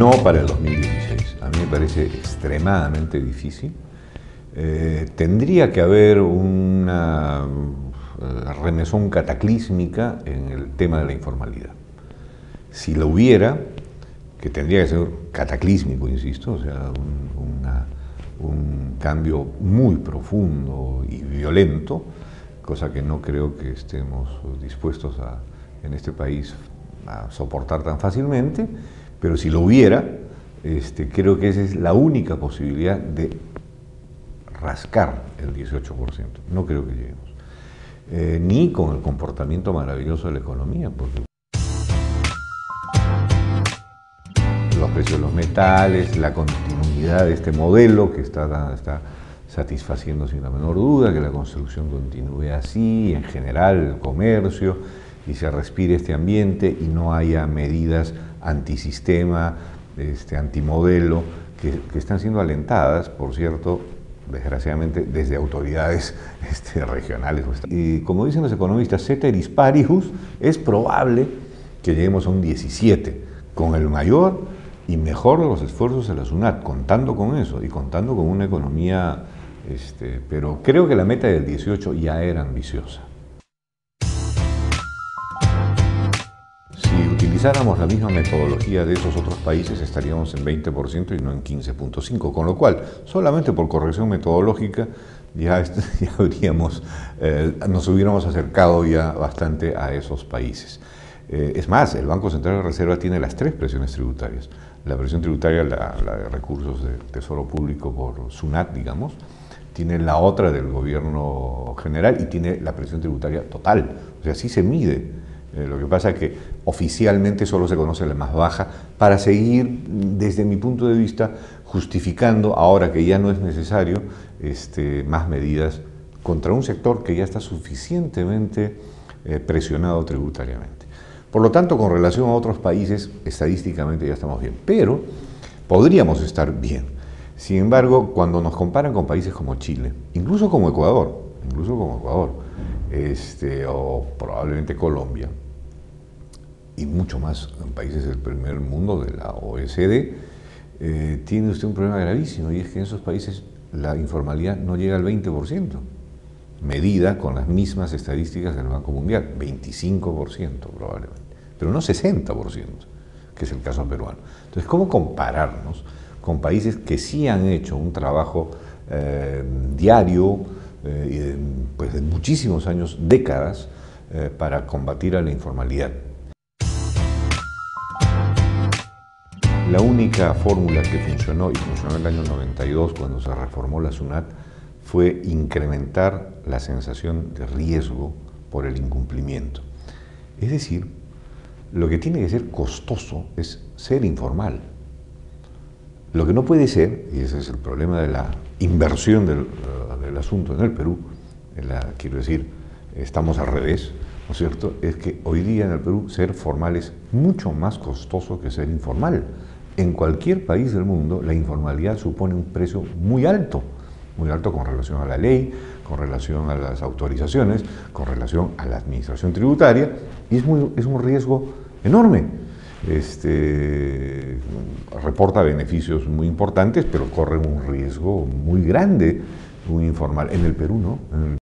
no para el 2016. A mí me parece extremadamente difícil. Eh, tendría que haber una eh, remesón cataclísmica en el tema de la informalidad. Si lo hubiera, que tendría que ser cataclísmico, insisto, o sea, un, un cambio muy profundo y violento, cosa que no creo que estemos dispuestos a, en este país a soportar tan fácilmente, pero si lo hubiera, este, creo que esa es la única posibilidad de rascar el 18%. No creo que lleguemos. Eh, ni con el comportamiento maravilloso de la economía, porque los precios de los metales, la continuidad de este modelo que está, está satisfaciendo sin la menor duda, que la construcción continúe así, en general el comercio, y se respire este ambiente y no haya medidas antisistema, este, antimodelo, que, que están siendo alentadas, por cierto, desgraciadamente, desde autoridades este, regionales. Y como dicen los economistas, ceteris paribus, es probable que lleguemos a un 17, con el mayor y mejor de los esfuerzos de la SUNAT, contando con eso y contando con una economía, este, pero creo que la meta del 18 ya era ambiciosa. Utilizáramos la misma metodología de esos otros países estaríamos en 20% y no en 15.5%, con lo cual solamente por corrección metodológica ya, habríamos, eh, nos hubiéramos acercado ya bastante a esos países. Eh, es más, el Banco Central de Reserva tiene las tres presiones tributarias. La presión tributaria, la, la de recursos de Tesoro Público por SUNAT, digamos, tiene la otra del gobierno general y tiene la presión tributaria total. O sea, sí se mide eh, lo que pasa es que oficialmente solo se conoce la más baja para seguir, desde mi punto de vista, justificando, ahora que ya no es necesario, este, más medidas contra un sector que ya está suficientemente eh, presionado tributariamente. Por lo tanto, con relación a otros países, estadísticamente ya estamos bien, pero podríamos estar bien. Sin embargo, cuando nos comparan con países como Chile, incluso como Ecuador, incluso como Ecuador, este, o probablemente Colombia, y mucho más en países del primer mundo de la OECD, eh, tiene usted un problema gravísimo y es que en esos países la informalidad no llega al 20%, medida con las mismas estadísticas del Banco Mundial, 25% probablemente, pero no 60%, que es el caso peruano. Entonces, ¿cómo compararnos con países que sí han hecho un trabajo eh, diario, eh, pues de muchísimos años, décadas, para combatir a la informalidad? La única fórmula que funcionó, y funcionó en el año 92 cuando se reformó la SUNAT, fue incrementar la sensación de riesgo por el incumplimiento. Es decir, lo que tiene que ser costoso es ser informal. Lo que no puede ser, y ese es el problema de la inversión del, uh, asunto en el Perú, quiero decir, estamos al revés, ¿no es cierto? Es que hoy día en el Perú ser formal es mucho más costoso que ser informal en cualquier país del mundo la informalidad supone un precio muy alto, muy alto con relación a la ley, con relación a las autorizaciones, con relación a la administración tributaria, y es, muy, es un riesgo enorme. Este, reporta beneficios muy importantes, pero corre un riesgo muy grande, muy informal. En el Perú no,